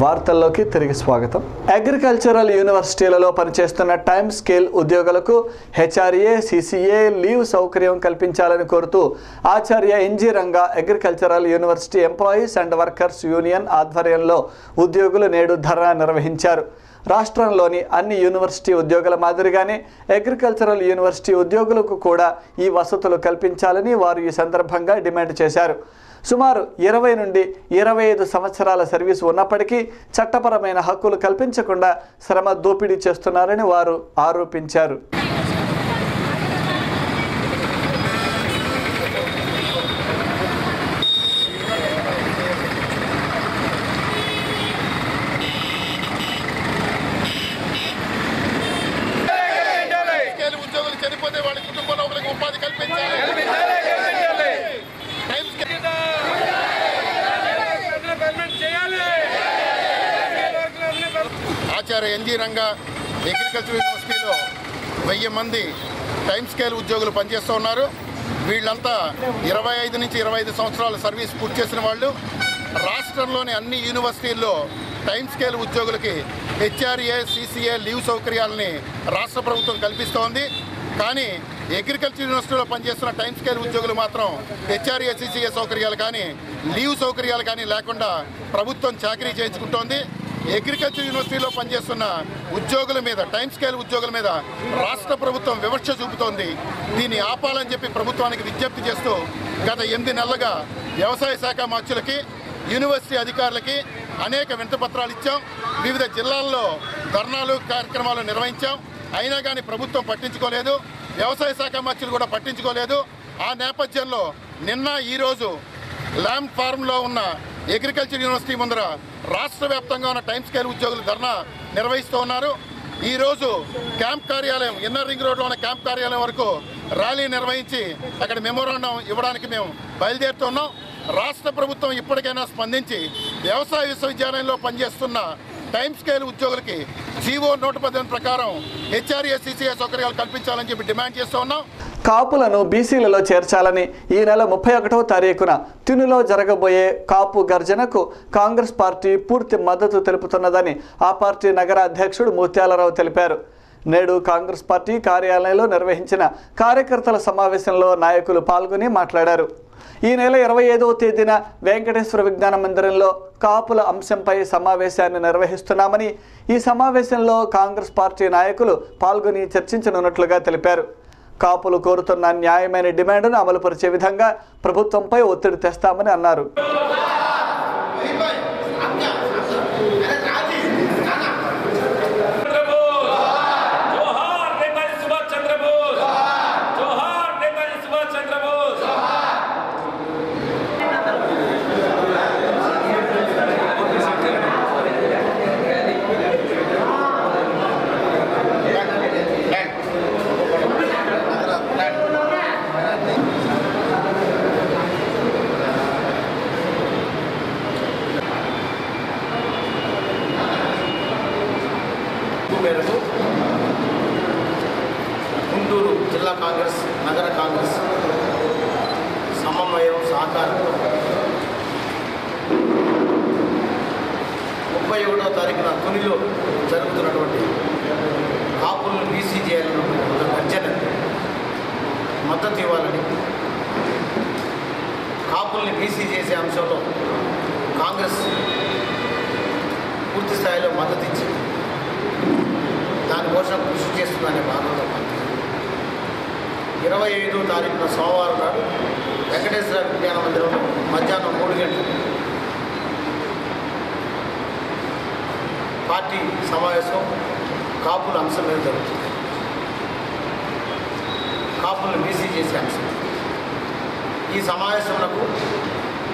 వార్తల్లోకి తిరిగి స్వాగతం. అగ్రికల్చరల్ యూనివర్సిటీలలో పనిచేస్తున్న టైమ్ స్కేల్ ఉద్యోగులకు హెచ్ఆర్ఏ సిసిఏ లీవ్ సౌకర్యం కల్పించాలని కోరుతూ Acharya NG Ranga agricultural university employees and workers union ఆధ్వర్యంలో ఉద్యోగులు నేడు ధర్నా నిర్వహించారు. రాష్ట్రంలోని అన్ని యూనివర్సిటీ ఉద్యోగుల మాదిరిగానే అగ్రికల్చరల్ యూనివర్సిటీ ఉద్యోగులకు కూడా ఈ వసతులు కల్పించాలని వారు ఈ సందర్భంగా డిమాండ్ చేశారు. సుమారు ఇరవై నుండి ఇరవై ఐదు సంవత్సరాల సర్వీసు ఉన్నప్పటికీ చట్టపరమైన హక్కులు కల్పించకుండా శ్రమ దోపిడీ చేస్తున్నారని వారు ఆరోపించారు స్కేల్ ఉద్యోగులు చనిపోతే వాళ్ళ కుటుంబంలో ఒకరికి ఉపాధి కల్పించాలి time scale Acharya NG Ranga agriculture యూనివర్సిటీలో వెయ్యి మంది టైం స్కేల్ ఉద్యోగులు పనిచేస్తూ ఉన్నారు. వీళ్ళంతా ఇరవై ఐదు నుంచి ఇరవై ఐదు సంవత్సరాల సర్వీస్ పూర్తి చేసిన వాళ్ళు. రాష్ట్రంలోని అన్ని యూనివర్సిటీల్లో టైం స్కేల్ ఉద్యోగులకి హెచ్ఆర్ఏ సిసిఏ లీవ్ సౌకర్యాలని రాష్ట్ర ప్రభుత్వం కల్పిస్తోంది కానీ అగ్రికల్చర్ యూనివర్సిటీలో పనిచేస్తున్న టైం స్కేల్ ఉద్యోగులు మాత్రం హెచ్ఆర్ఏ సిసిఏ సౌకర్యాలు కానీ లీవ్ సౌకర్యాలు కానీ లేకుండా ప్రభుత్వం చాకరీ చేయించుకుంటోంది. అగ్రికల్చర్ యూనివర్సిటీలో పనిచేస్తున్న ఉద్యోగుల మీద టైం స్కేల్ ఉద్యోగుల మీద రాష్ట్ర ప్రభుత్వం వివక్ష చూపుతోంది. దీన్ని ఆపాలని చెప్పి ప్రభుత్వానికి విజ్ఞప్తి చేస్తూ గత ఎనిమిది నెలలుగా వ్యవసాయ శాఖ మార్చులకి యూనివర్సిటీ అధికారులకి అనేక వింతపత్రాలు ఇచ్చాం. వివిధ జిల్లాల్లో ధర్నాలు కార్యక్రమాలు నిర్వహించాం. అయినా కానీ ప్రభుత్వం పట్టించుకోలేదు. వ్యవసాయ శాఖ మంత్రులు కూడా పట్టించుకోలేదు. ఆ నేపథ్యంలో నిన్న ఈరోజు ల్యాండ్ ఫార్మ్లో ఉన్న అగ్రికల్చర్ యూనివర్సిటీ ముందర రాష్ట్ర వ్యాప్తంగా ఉన్న టైం స్కేల్ ఉద్యోగులు ధర్నా నిర్వహిస్తూ ఉన్నారు. ఈరోజు క్యాంప్ కార్యాలయం ఇన్నర్ రింగ్ రోడ్లో ఉన్న క్యాంప్ కార్యాలయం వరకు ర్యాలీ నిర్వహించి అక్కడ మెమోరాండం ఇవ్వడానికి మేము బయలుదేరుతున్నాం రాష్ట్ర ప్రభుత్వం ఇప్పటికైనా స్పందించి వ్యవసాయ విశ్వవిద్యాలయంలో పనిచేస్తున్న టైం స్కేల్ ఉద్యోగులకి జీవో నూట ప్రకారం హెచ్ఆర్ఏ సిసిఏ సౌకర్యాలు కల్పించాలని చెప్పి డిమాండ్ చేస్తూ ఉన్నాం. కాపులను బీసీలలో చేర్చాలని ఈ నెల ముప్పై ఒకటవ తారీఖున తినులో జరగబోయే కాపు గర్జనకు కాంగ్రెస్ పార్టీ పూర్తి మద్దతు తెలుపుతున్నదని ఆ పార్టీ నగర అధ్యక్షుడు ముత్యాలరావు తెలిపారు. నేడు కాంగ్రెస్ పార్టీ కార్యాలయంలో నిర్వహించిన కార్యకర్తల సమావేశంలో నాయకులు పాల్గొని మాట్లాడారు. ఈ నెల ఇరవై ఐదవ తేదీన వెంకటేశ్వర విజ్ఞాన మందిరంలో కాపుల అంశంపై సమావేశాన్ని నిర్వహిస్తున్నామని ఈ సమావేశంలో కాంగ్రెస్ పార్టీ నాయకులు పాల్గొని చర్చించనున్నట్లుగా తెలిపారు. కాపులు కోరుతున్న న్యాయమైన డిమాండ్ను అమలుపరిచే విధంగా ప్రభుత్వంపై ఒత్తిడి తెస్తామని అన్నారు. ఇరవై ఒకటో తారీఖున తొలిలో జరుగుతున్నటువంటి కాపులను బీసీ చేయాలని ఒక గర్జన మద్దతు ఇవ్వాలని కాపుల్ని బీసీ చేసే అంశంలో కాంగ్రెస్ పూర్తి స్థాయిలో మద్దతు ఇచ్చి దానికోసం కృషి చేస్తుందనే భాగంలో ఇరవై ఐదో తారీఖున సోమవారం నాడు వెంకటేశ్వర విజ్ఞాన మందిరంలో మధ్యాహ్నం మూడు గంటలకు పార్టీ సమావేశం కాపుల అంశం మీద జరుగుతుంది. కాపులను బీసీ చేసే అంశం. ఈ సమావేశంలో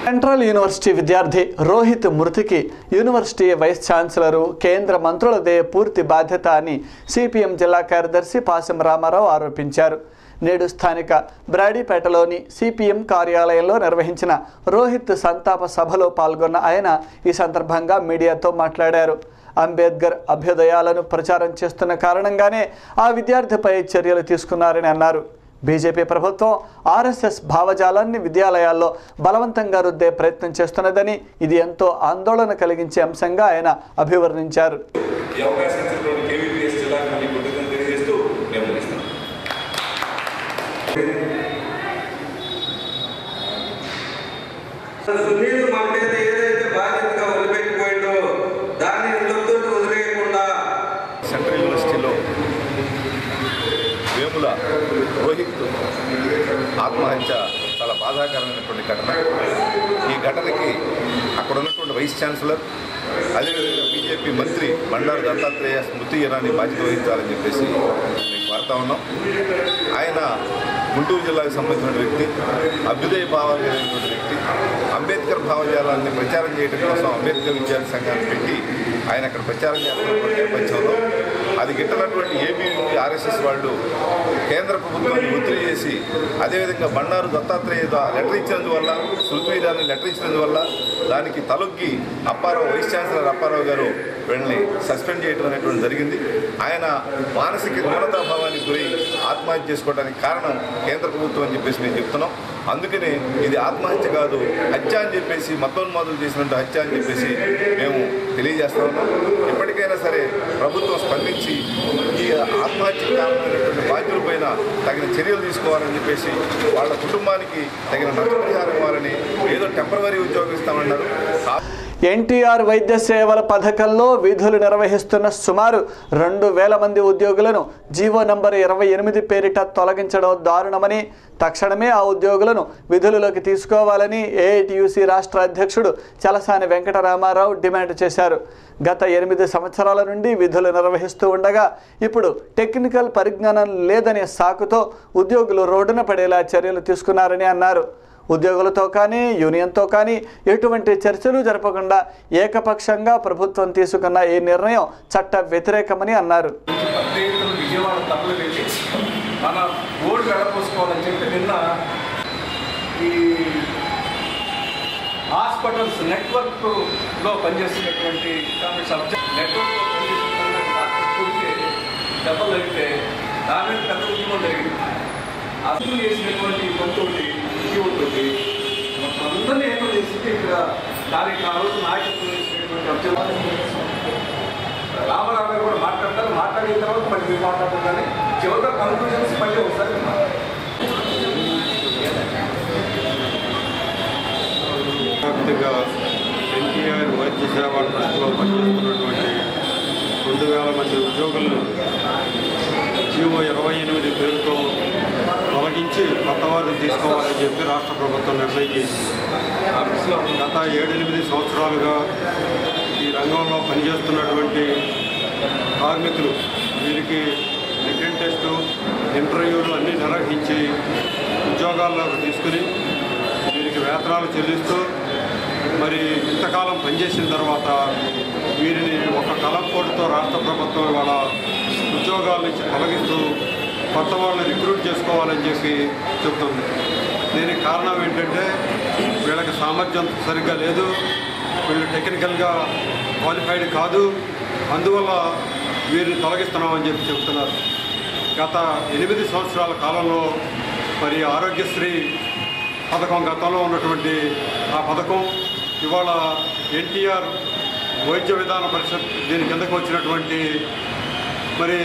సెంట్రల్ యూనివర్సిటీ విద్యార్థి రోహిత్ మృతికి యూనివర్సిటీ వైస్ ఛాన్సలరు కేంద్ర మంత్రులదే పూర్తి బాధ్యత అని సిపిఎం జిల్లా కార్యదర్శి పాసం రామారావు ఆరోపించారు. నేడు స్థానిక బ్రాడీపేటలోని సిపిఎం కార్యాలయంలో నిర్వహించిన రోహిత్ సంతాప సభలో పాల్గొన్న ఆయన ఈ సందర్భంగా మీడియాతో మాట్లాడారు. అంబేద్కర్ అభ్యుదయాలను ప్రచారం చేస్తున్న కారణంగానే ఆ విద్యార్థిపై చర్యలు తీసుకున్నారని అన్నారు. బీజేపీ ప్రభుత్వం ఆర్ఎస్ఎస్ భావజాలాన్ని విద్యాలయాల్లో బలవంతంగా రుద్దే ప్రయత్నం చేస్తున్నదని ఇది ఎంతో ఆందోళన కలిగించే అంశంగా ఆయన అభివర్ణించారు. ఈ అవకాశం ఇచ్చినటువంటి కేవీపీఎస్ జిల్లా కమిటీ కృతజ్ఞతలు తెలియజేస్తూ మేము ముగిస్తున్నాం సునీల్ మన మీద ఏదైతే బాధ్యతగా వదిలిపెట్టిపోయిందో దాన్ని ఇంతటితో వదిలేయకుండా సెంట్రల్ యూనివర్సిటీలో వేముల రోహిత్ ఆత్మహత్య చాలా బాధాకరమైనటువంటి ఘటన. ఈ ఘటనకి అక్కడ ఉన్నటువంటి వైస్ ఛాన్సలర్ అదేవిధంగా బీజేపీ మంత్రి బండారు దత్తాత్రేయ స్మృతి ఇరానీ బాధ్యత వహించాలని చెప్పేసి మేము కోరుతా ఉన్నాం. ఆయన గుంటూరు జిల్లాకు సంబంధించిన వ్యక్తి అభ్యుదయ భావాలు కలిగినటువంటి వ్యక్తి అంబేద్కర్ భావజాలాన్ని ప్రచారం చేయడం కోసం అంబేద్కర్ విద్యార్థి సంఘాన్ని పెట్టి ఆయన అక్కడ ప్రచారం చేస్తున్నటువంటి నేపథ్యంలో అది గిట్టనటువంటి ఏపీ ఆర్ఎస్ఎస్ వాళ్ళు కేంద్ర ప్రభుత్వాన్ని ఒత్తిడి చేసి అదేవిధంగా బండారు దత్తాత్రేయ లెటర్ ఇచ్చినందువల్ల శృతి దాన్ని లెటర్ ఇచ్చినందువల్ల దానికి తలొగ్గి అప్పారావు వైస్ ఛాన్సలర్ అప్పారావు గారు వీళ్ళని సస్పెండ్ చేయడం అనేటువంటి జరిగింది. ఆయన మానసిక న్యూనతాభావానికి గురై ఆత్మహత్య చేసుకోవడానికి కారణం కేంద్ర ప్రభుత్వం అని చెప్పేసి మేము చెప్తున్నాం. అందుకనే ఇది ఆత్మహత్య కాదు హత్య అని చెప్పేసి మతోన్మాదులు చేసినట్టు హత్య అని చెప్పేసి మేము తెలియజేస్తా ఉన్నాం. ఎప్పటికైనా సరే ప్రభుత్వం స్పందించి ఈ ఆత్మహత్యకు కారణమైనటువంటి బాధ్యులపైన తగిన చర్యలు తీసుకోవాలని చెప్పేసి వాళ్ళ కుటుంబానికి తగిన నష్టపరిహారం ఇవ్వాలని ఏదో టెంపరీ ఉద్యోగం ఇస్తామన్నారు. ఎన్టీఆర్ వైద్య సేవల పథకంలో విధులు నిర్వహిస్తున్న సుమారు రెండు వేల మంది ఉద్యోగులను జీవో నంబర్ ఇరవై ఎనిమిది పేరిట తొలగించడం దారుణమని తక్షణమే ఆ ఉద్యోగులను విధులలోకి తీసుకోవాలని ఏఐటియుసి రాష్ట్ర అధ్యక్షుడు చలసాని వెంకటరామారావు డిమాండ్ చేశారు. గత ఎనిమిది సంవత్సరాల నుండి విధులు నిర్వహిస్తూ ఉండగా ఇప్పుడు టెక్నికల్ పరిజ్ఞానం లేదనే సాకుతో ఉద్యోగులు రోడ్డున పడేలా చర్యలు తీసుకున్నారని అన్నారు. ఉద్యోగులతో కానీ యూనియన్తో కానీ ఎటువంటి చర్చలు జరపకుండా ఏకపక్షంగా ప్రభుత్వం తీసుకున్న ఈ నిర్ణయం చట్ట వ్యతిరేకమని అన్నారు. పెద్ద ఎత్తున విజయవాడ తరలి వెళ్ళి మన బోర్డు వెళ్ళపోసుకోవాలని చెప్పి నిన్న ఈ హాస్పిటల్స్ నెట్వర్క్లో పనిచేస్తున్నటువంటి సబ్జెక్ట్ నెట్వర్క్లో పనిచేస్తున్నటువంటి దెబ్బలు అయితే దాని మీద పెద్ద ఉద్యమం జరిగింది. అసలు చేసినటువంటి కొంతోటి ఉద్యోగులతోటి ఉంటుంది అందరినీ ఏకం చేసి ఇక్కడ దానికి ఆ రోజు నాయకత్వం చేసినటువంటి అబ్జర్వ్ రామారావు గారు కూడా మాట్లాడతారు మాట్లాడిన తర్వాత మళ్ళీ మీరు మాట్లాడతారు కానీ చివరిగా కన్క్లూజన్స్ మళ్ళీ ఒకసారి ఎన్టీఆర్ వైద్య సేవా ట్రస్ట్లో పనిచేస్తున్నటువంటి రెండు వేల మంది ఉద్యోగులను జీవో ఇరవై ఎనిమిది పేరుతో తొలగించి కొత్త వారిని తీసుకోవాలని చెప్పి రాష్ట్ర ప్రభుత్వం నిర్ణయించింది. గత ఏడెనిమిది సంవత్సరాలుగా ఈ రంగంలో పనిచేస్తున్నటువంటి కార్మికులు వీరికి రిటర్న్ టెస్టు ఇంటర్వ్యూలు అన్నీ నిర్వహించి ఉద్యోగాల్లోకి తీసుకుని వీరికి వేతనాలు చెల్లిస్తూ మరి ఇంతకాలం పనిచేసిన తర్వాత వీరిని ఒక కలంపోటుతో రాష్ట్ర ప్రభుత్వం ఇవాళ ఉద్యోగాల నుంచి తొలగిస్తూ కొత్త వాళ్ళని రిక్రూట్ చేసుకోవాలని చెప్పి చెప్తుంది. దీనికి కారణం ఏంటంటే వీళ్ళకి సామర్థ్యం సరిగ్గా లేదు. వీళ్ళు టెక్నికల్గా క్వాలిఫైడ్ కాదు. అందువల్ల వీరిని తొలగిస్తున్నామని చెప్పి చెప్తున్నారు. గత ఎనిమిది సంవత్సరాల కాలంలో మరి ఆరోగ్యశ్రీ పథకం గతంలో ఉన్నటువంటి ఆ పథకం ఇవాళ ఎన్టీఆర్ వైద్య విధాన పరిషత్ దీని కిందకు వచ్చినటువంటి మరి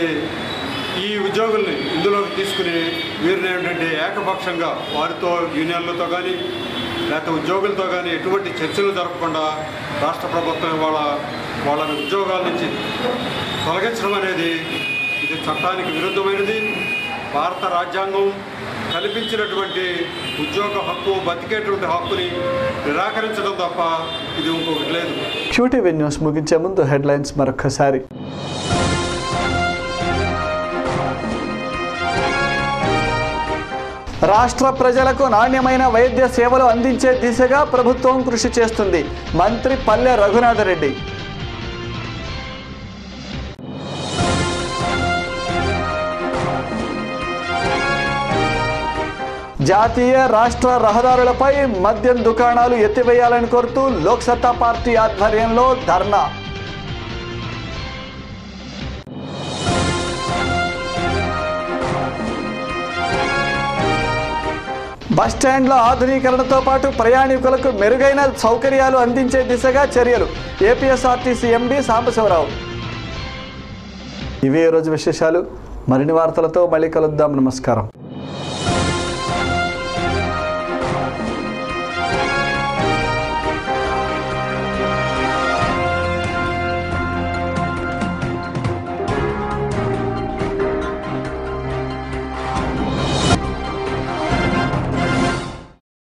ఈ ఉద్యోగుల్ని ఇందులోకి తీసుకుని వీరిని ఏంటంటే ఏకపక్షంగా వారితో యూనియన్లతో కానీ లేకపోతే ఉద్యోగులతో కానీ ఎటువంటి చర్చలు జరపకుండా రాష్ట్ర ప్రభుత్వం వాళ్ళ వాళ్ళని ఉద్యోగాల నుంచి తొలగించడం అనేది ఇది చట్టానికి విరుద్ధమైనది. భారత రాజ్యాంగం కల్పించినటువంటి ఉద్యోగ హక్కు బతికేటువంటి హక్కుని నిరాకరించడం తప్ప ఇది ఇంకొకటి లేదు. క్యూటీవీ న్యూస్ ముగించే ముందు హెడ్లైన్స్ మరొకసారి రాష్ట్ర ప్రజలకు నాణ్యమైన వైద్య సేవలు అందించే దిశగా ప్రభుత్వం కృషి చేస్తుంది. మంత్రి పల్లె రఘునాథరెడ్డి జాతీయ రాష్ట్ర రహదారులపై మద్యం దుకాణాలు ఎత్తివేయాలని కోరుతూ లోక్సత్తా పార్టీ ఆధ్వర్యంలో ధర్నా. బస్టాండ్ల ఆధునీకరణతో పాటు ప్రయాణికులకు మెరుగైన సౌకర్యాలు అందించే దిశగా చర్యలు. APSRTC MD Sambasiva Rao. ఇవే రోజు విశేషాలు. మరిన్ని వార్తలతో మళ్ళీ కలుద్దాం. నమస్కారం.